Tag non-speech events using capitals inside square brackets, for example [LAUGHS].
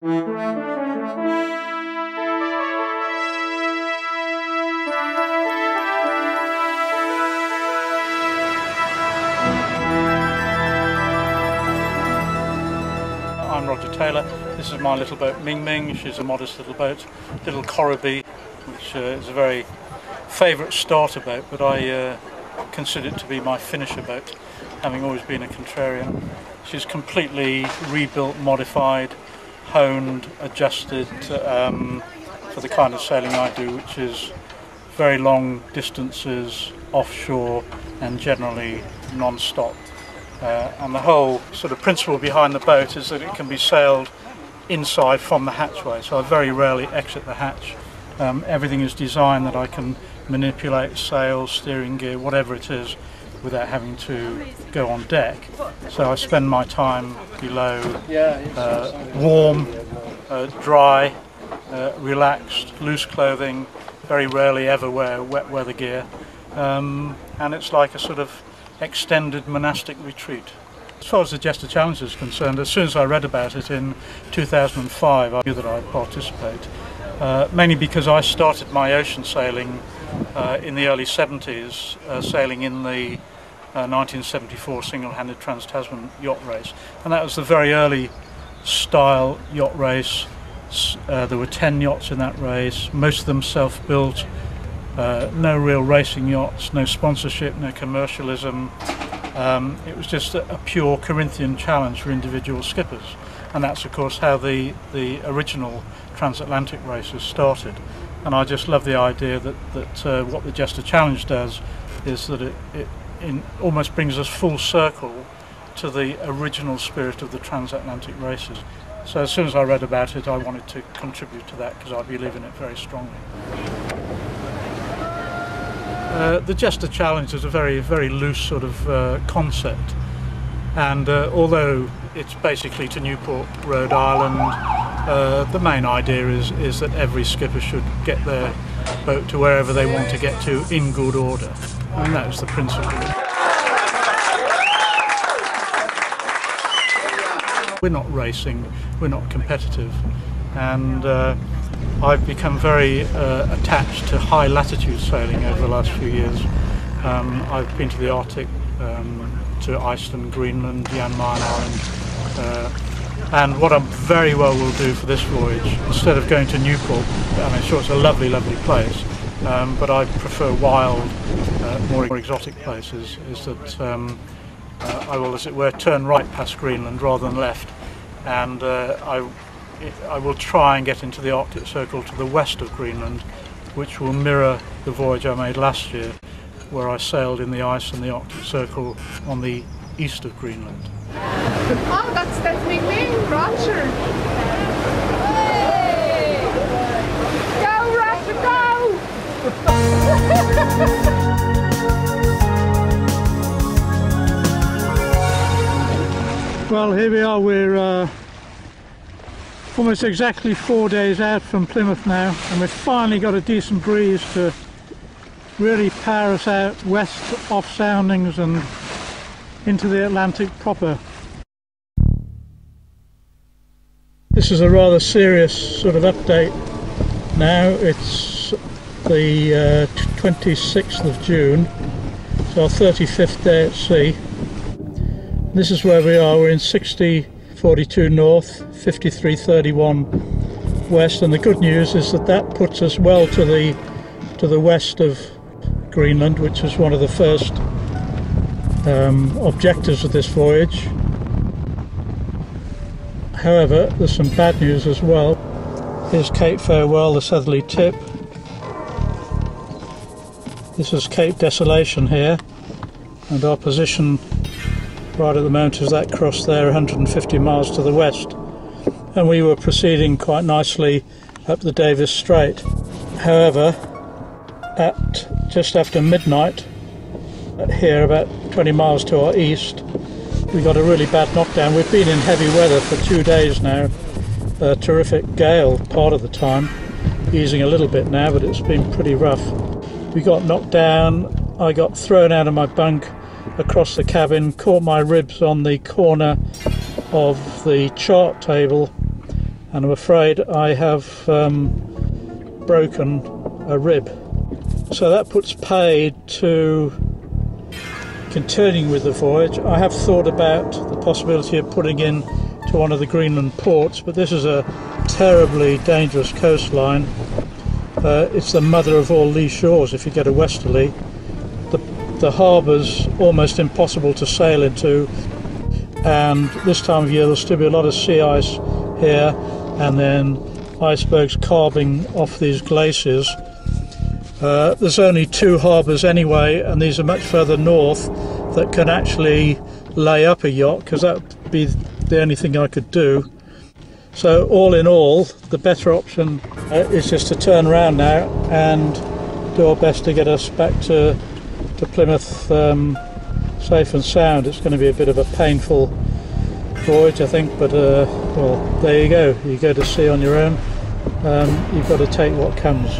I'm Roger Taylor. This is my little boat Ming Ming. She's a modest little boat, little Corribee, which uh, is a very favourite starter boat, but I uh, consider it to be my finisher boat, having always been a contrarian. She's completely rebuilt, modified, honed, adjusted um, for the kind of sailing I do, which is very long distances offshore and generally non-stop. Uh, and the whole sort of principle behind the boat is that it can be sailed inside from the hatchway, so I very rarely exit the hatch. Um, everything is designed that I can manipulate sails, steering gear, whatever it is, without having to go on deck. So I spend my time below uh, warm, uh, dry, uh, relaxed, loose clothing, very rarely ever wear wet weather gear. Um, and it's like a sort of extended monastic retreat. As far as the Jester Challenge is concerned, as soon as I read about it in 2005, I knew that I'd participate. Uh, mainly because I started my ocean sailing uh, in the early 70s, uh, sailing in the 1974 uh, single-handed Trans-Tasman yacht race. And that was the very early style yacht race. Uh, there were 10 yachts in that race, most of them self-built, uh, no real racing yachts, no sponsorship, no commercialism. Um, it was just a, a, pure Corinthian challenge for individual skippers. And that's, of course, how the, the original transatlantic races started. And I just love the idea that, that uh, what the Jester Challenge does is that it, it in, almost brings us full circle to the original spirit of the transatlantic races. So as soon as I read about it, I wanted to contribute to that because I believe in it very strongly. Uh, the Jester Challenge is a very, very loose sort of uh, concept, and uh, although it's basically to Newport, Rhode Island, uh, the main idea is, is that every skipper should get their boat to wherever they want to get to in good order, and that is the principle. We're not racing, we're not competitive, and uh, I've become very uh, attached to high latitude sailing over the last few years. Um, I've been to the Arctic, um, to Iceland, Greenland, Jan Mayen Island, uh, and what I very well will do for this voyage, instead of going to Newport, I mean, sure it's a lovely, lovely place, um, but I prefer wild, uh, more, exotic places, is that um, uh, I will, as it were, turn right past Greenland rather than left, and uh, I I will try and get into the Arctic Circle to the west of Greenland, which will mirror the voyage I made last year, where I sailed in the ice in the Arctic Circle on the east of Greenland. [LAUGHS] Oh, that's Ming Ming, Roger. Well, here we are. We're uh, almost exactly four days out from Plymouth now and we've finally got a decent breeze to really power us out west off soundings and into the Atlantic proper. This is a rather serious sort of update now. It's the uh, 26th of June, so our 35th day at sea. This is where we are, we're in 60 42 north, 5331 west, and the good news is that that puts us well to the to the west of Greenland, which was one of the first um, objectives of this voyage. However, there's some bad news as well. Here's Cape Farewell, the southerly tip. This is Cape Desolation here, and our position right at the moment is that cross there 150 miles to the west and we were proceeding quite nicely up the Davis Strait. However, at just after midnight here about 20 miles to our east we got a really bad knockdown. We've been in heavy weather for two days now, a terrific gale part of the time, easing a little bit now but it's been pretty rough. We got knocked down, I got thrown out of my bunk across the cabin, caught my ribs on the corner of the chart table and I'm afraid I have um, broken a rib. So that puts paid to continuing with the voyage. I have thought about the possibility of putting in to one of the Greenland ports, but this is a terribly dangerous coastline. Uh, it's the mother of all lee shores if you get a westerly. The, harbour's almost impossible to sail into, and this time of year there'll still be a lot of sea ice here, and then icebergs carving off these glaciers. Uh, there's only two harbours anyway, and these are much further north that can actually lay up a yacht because that would be the only thing I could do. So, all in all, the better option uh, is just to turn around now and do our best to get us back to, to Plymouth um, safe and sound. It's going to be a bit of a painful voyage, I think, but uh, well, there you go. You go to sea on your own, um, you've got to take what comes.